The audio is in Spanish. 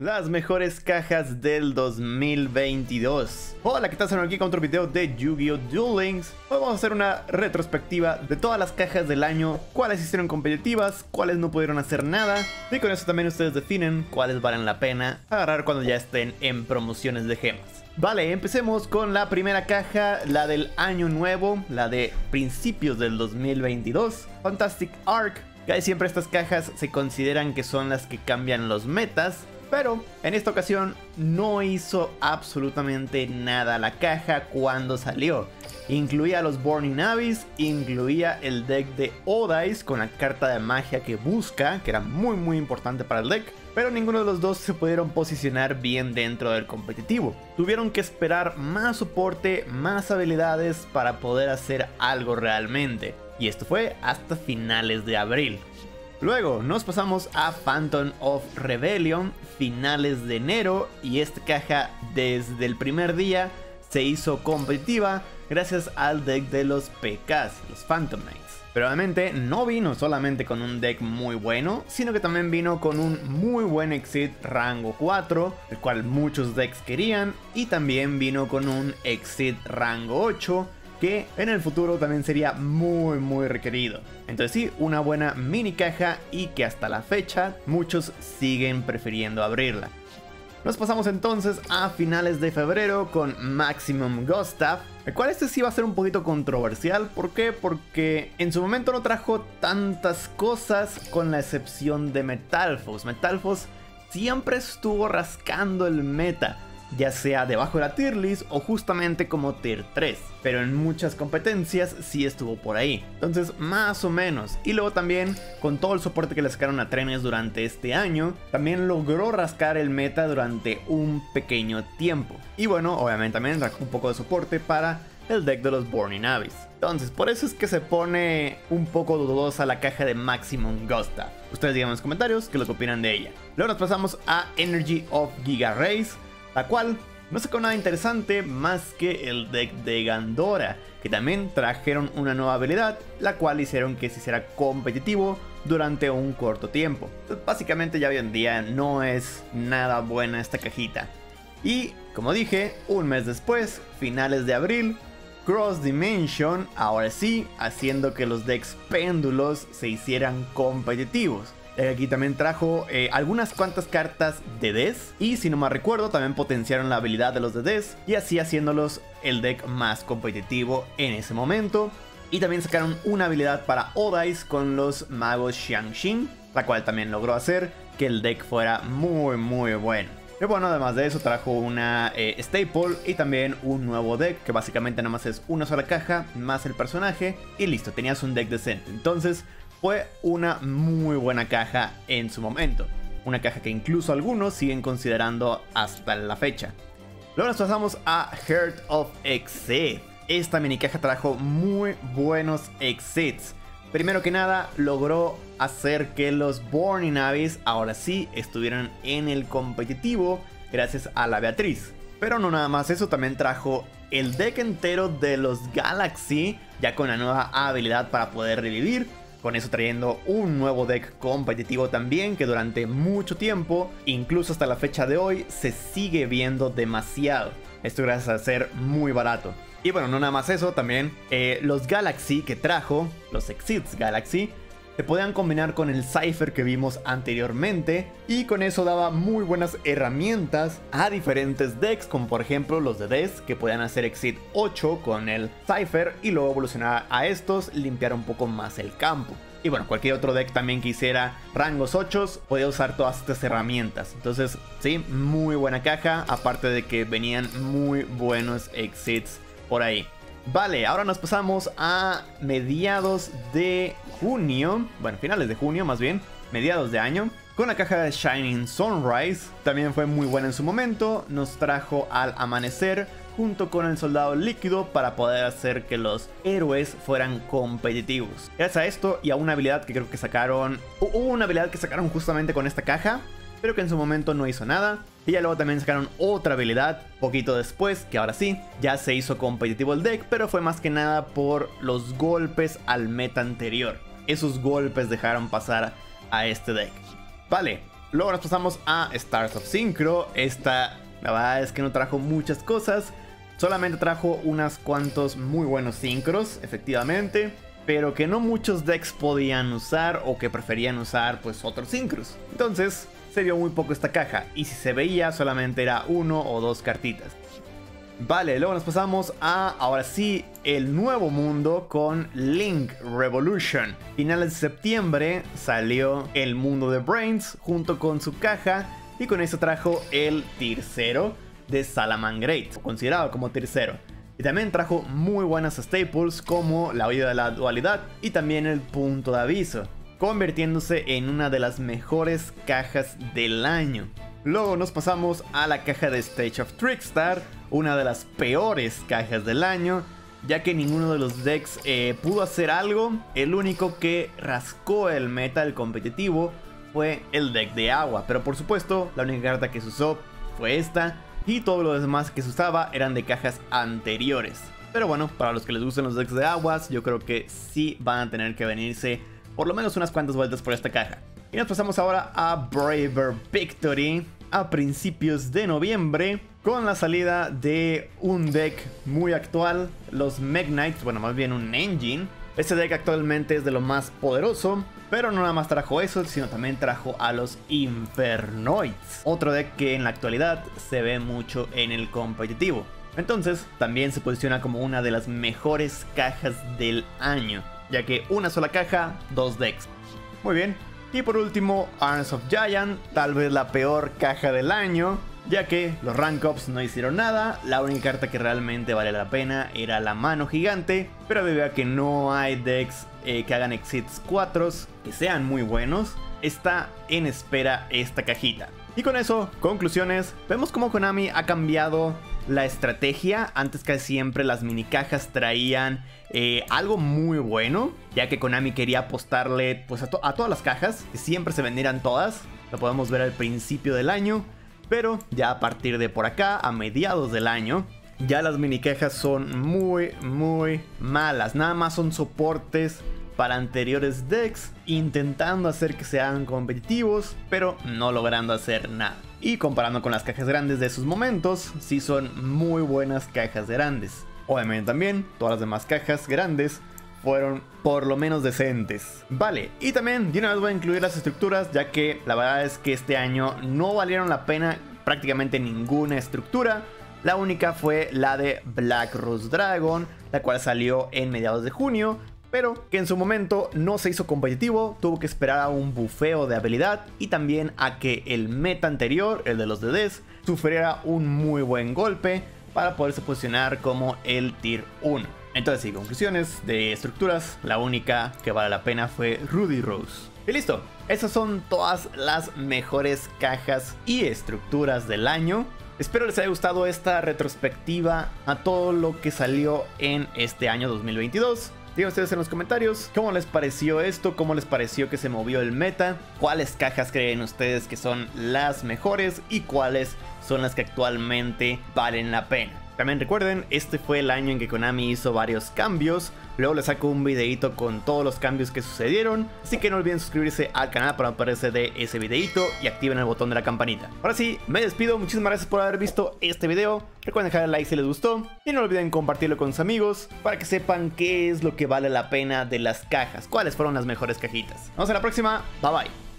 Las mejores cajas del 2022. Hola, ¿qué tal? Estamos aquí con otro video de Yu-Gi-Oh! Duel Links. Hoy vamos a hacer una retrospectiva de todas las cajas del año, cuáles hicieron competitivas, cuáles no pudieron hacer nada. Y con eso también ustedes definen cuáles valen la pena agarrar cuando ya estén en promociones de gemas. Vale, empecemos con la primera caja, la del año nuevo, la de principios del 2022. Fantastic Arc. Casi siempre estas cajas se consideran que son las que cambian los metas, pero en esta ocasión no hizo absolutamente nada la caja cuando salió. Incluía los Burning Abyss, incluía el deck de Odice con la carta de magia que busca, que era muy muy importante para el deck. Pero ninguno de los dos se pudieron posicionar bien dentro del competitivo. Tuvieron que esperar más soporte, más habilidades para poder hacer algo realmente. Y esto fue hasta finales de abril. Luego nos pasamos a Phantom of Rebellion, finales de enero, y esta caja desde el primer día se hizo competitiva gracias al deck de los PKs, los Phantom Knights. Pero obviamente no vino solamente con un deck muy bueno, sino que también vino con un muy buen Exit rango 4, el cual muchos decks querían, y también vino con un Exit rango 8, que en el futuro también sería muy muy requerido. Entonces sí, una buena mini caja y que hasta la fecha muchos siguen prefiriendo abrirla. Nos pasamos entonces a finales de febrero con Maximum Gustav, el cual este sí va a ser un poquito controversial. ¿Por qué? Porque en su momento no trajo tantas cosas con la excepción de Metalfos. Metalfos siempre estuvo rascando el meta ya sea debajo de la tier list o justamente como tier 3, pero en muchas competencias sí estuvo por ahí. Entonces, más o menos. Y luego también, con todo el soporte que le sacaron a trenes durante este año, también logró rascar el meta durante un pequeño tiempo. Y bueno, obviamente también un poco de soporte para el deck de los Burning Abyss. Entonces, por eso es que se pone un poco dudosa la caja de Maximum Gustav. Ustedes digan en los comentarios qué lo que opinan de ella. Luego nos pasamos a Energy of Giga Race la cual no sacó nada interesante más que el deck de Gandora, que también trajeron una nueva habilidad, la cual hicieron que se hiciera competitivo durante un corto tiempo. Básicamente ya hoy en día no es nada buena esta cajita. Y como dije, un mes después, finales de abril, Cross Dimension, ahora sí, haciendo que los decks péndulos se hicieran competitivos. Eh, aquí también trajo eh, algunas cuantas cartas de Des. Y si no me recuerdo, también potenciaron la habilidad de los de Des. Y así haciéndolos el deck más competitivo en ese momento. Y también sacaron una habilidad para Odice con los magos Xiangxin. La cual también logró hacer que el deck fuera muy muy bueno. Y bueno, además de eso trajo una eh, staple y también un nuevo deck que básicamente nada más es una sola caja más el personaje y listo, tenías un deck decente. Entonces fue una muy buena caja en su momento. Una caja que incluso algunos siguen considerando hasta la fecha. Luego nos pasamos a Heart of Exit. Esta mini caja trajo muy buenos exits. Primero que nada, logró hacer que los Burning Abyss ahora sí estuvieran en el competitivo gracias a la Beatriz. Pero no nada más eso, también trajo el deck entero de los Galaxy, ya con la nueva habilidad para poder revivir, con eso trayendo un nuevo deck competitivo también que durante mucho tiempo, incluso hasta la fecha de hoy, se sigue viendo demasiado. Esto gracias a ser muy barato. Y bueno, no nada más eso, también eh, los Galaxy que trajo, los Exits Galaxy, se podían combinar con el Cypher que vimos anteriormente y con eso daba muy buenas herramientas a diferentes decks como por ejemplo los de Des que podían hacer Exit 8 con el Cypher y luego evolucionar a estos, limpiar un poco más el campo. Y bueno, cualquier otro deck también que hiciera rangos 8 podía usar todas estas herramientas. Entonces, sí, muy buena caja. Aparte de que venían muy buenos exits por ahí. Vale, ahora nos pasamos a mediados de junio, bueno, finales de junio más bien, mediados de año, con la caja de Shining Sunrise. También fue muy buena en su momento, nos trajo al amanecer junto con el soldado líquido para poder hacer que los héroes fueran competitivos. Gracias a esto y a una habilidad que creo que sacaron, hubo una habilidad que sacaron justamente con esta caja, pero que en su momento no hizo nada. Y ya luego también sacaron otra habilidad poquito después, que ahora sí, ya se hizo competitivo el deck, pero fue más que nada por los golpes al meta anterior. Esos golpes dejaron pasar a este deck. Vale, Luego nos pasamos a Stars of Synchro. Esta, la verdad es que no trajo muchas cosas. Solamente trajo unas cuantos muy buenos sincros, efectivamente. Pero que no muchos decks podían usar o que preferían usar pues otros sincros. Entonces se vio muy poco esta caja. Y si se veía solamente era uno o dos cartitas. Vale, luego nos pasamos a, ahora sí, el nuevo mundo con Link Revolution. Finales de septiembre salió el mundo de Brains junto con su caja y con eso trajo el tercero de Salamangreat, considerado como tercero. Y también trajo muy buenas staples como la olla de la dualidad y también el punto de aviso, convirtiéndose en una de las mejores cajas del año. Luego nos pasamos a la caja de Stage of Trickstar, una de las peores cajas del año, ya que ninguno de los decks eh, pudo hacer algo. El único que rascó el metal competitivo fue el deck de agua, pero por supuesto la única carta que se usó fue esta y todo lo demás que se usaba eran de cajas anteriores. Pero bueno, para los que les gusten los decks de aguas, yo creo que sí van a tener que venirse por lo menos unas cuantas vueltas por esta caja. Y nos pasamos ahora a Braver Victory a principios de noviembre con la salida de un deck muy actual, los Meg Knights, bueno más bien un engine. Este deck actualmente es de lo más poderoso, pero no nada más trajo eso, sino también trajo a los Infernoids. Otro deck que en la actualidad se ve mucho en el competitivo. Entonces, también se posiciona como una de las mejores cajas del año, ya que una sola caja, dos decks. Muy bien, y por último, Arms of Giant, tal vez la peor caja del año, ya que los rank ups no hicieron nada, la única carta que realmente vale la pena era la mano gigante, pero debido a que no hay decks eh, que hagan exits 4 que sean muy buenos, está en espera esta cajita. Y con eso, conclusiones, vemos como Konami ha cambiado la estrategia. Antes casi siempre las mini cajas traían eh, algo muy bueno, ya que Konami quería apostarle pues, a, a todas las cajas, que siempre se vendieran todas. Lo podemos ver al principio del año, pero ya a partir de por acá, a mediados del año, ya las mini cajas son muy, muy malas. Nada más son soportes para anteriores decks, intentando hacer que sean competitivos, pero no logrando hacer nada. Y comparando con las cajas grandes de sus momentos, sí son muy buenas cajas grandes. Obviamente también, todas las demás cajas grandes fueron por lo menos decentes. Vale, y también de una vez voy a incluir las estructuras, ya que la verdad es que este año no valieron la pena prácticamente ninguna estructura. La única fue la de Black Rose Dragon, la cual salió en mediados de junio, pero que en su momento no se hizo competitivo, tuvo que esperar a un bufeo de habilidad y también a que el meta anterior, el de los DDs, sufriera un muy buen golpe para poderse posicionar como el tier 1. Entonces, sí, conclusiones de estructuras, la única que vale la pena fue Rudy Rose. Y listo, esas son todas las mejores cajas y estructuras del año. Espero les haya gustado esta retrospectiva a todo lo que salió en este año 2022. Digan ustedes en los comentarios cómo les pareció esto, cómo les pareció que se movió el meta, cuáles cajas creen ustedes que son las mejores y cuáles son las que actualmente valen la pena. También recuerden, este fue el año en que Konami hizo varios cambios. Luego les saco un videito con todos los cambios que sucedieron. Así que no olviden suscribirse al canal para aparecer de ese videito y activen el botón de la campanita. Ahora sí, me despido. Muchísimas gracias por haber visto este video. Recuerden dejar el like si les gustó. Y no olviden compartirlo con sus amigos para que sepan qué es lo que vale la pena de las cajas. Cuáles fueron las mejores cajitas. Nos vemos en la próxima. Bye bye.